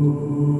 Ooh.